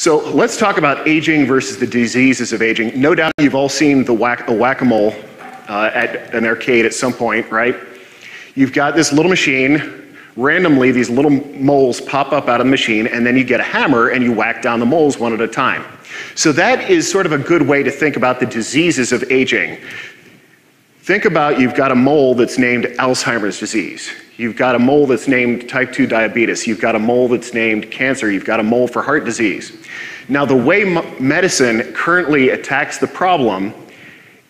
So let's talk about aging versus the diseases of aging. No doubt you've all seen the whack, a whack-a-mole uh, at an arcade at some point, right? You've got this little machine. Randomly, these little moles pop up out of the machine, and then you get a hammer and you whack down the moles one at a time. So that is sort of a good way to think about the diseases of aging. Think about you've got a mole that's named Alzheimer's disease. You've got a mole that's named type 2 diabetes. You've got a mole that's named cancer. You've got a mole for heart disease. Now, the way medicine currently attacks the problem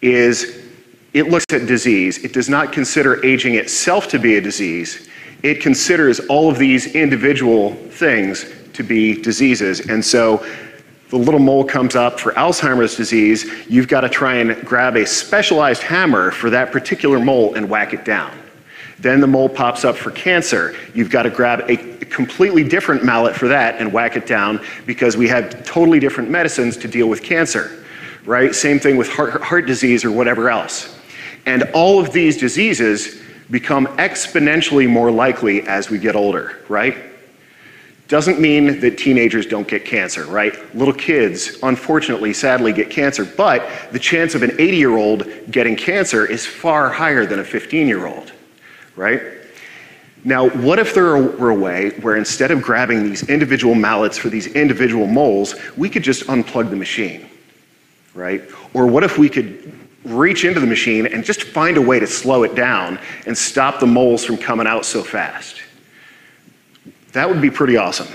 is it looks at disease. It does not consider aging itself to be a disease. It considers all of these individual things to be diseases. And so the little mole comes up for Alzheimer's disease, you've got to try and grab a specialized hammer for that particular mole and whack it down. Then the mole pops up for cancer. You've got to grab a completely different mallet for that and whack it down because we have totally different medicines to deal with cancer, right? Same thing with heart, heart disease or whatever else. And all of these diseases become exponentially more likely as we get older, right? Doesn't mean that teenagers don't get cancer, right? Little kids, unfortunately, sadly, get cancer, but the chance of an 80 year old getting cancer is far higher than a 15 year old, right? Now, what if there were a way where instead of grabbing these individual mallets for these individual moles, we could just unplug the machine, right? Or what if we could reach into the machine and just find a way to slow it down and stop the moles from coming out so fast? That would be pretty awesome.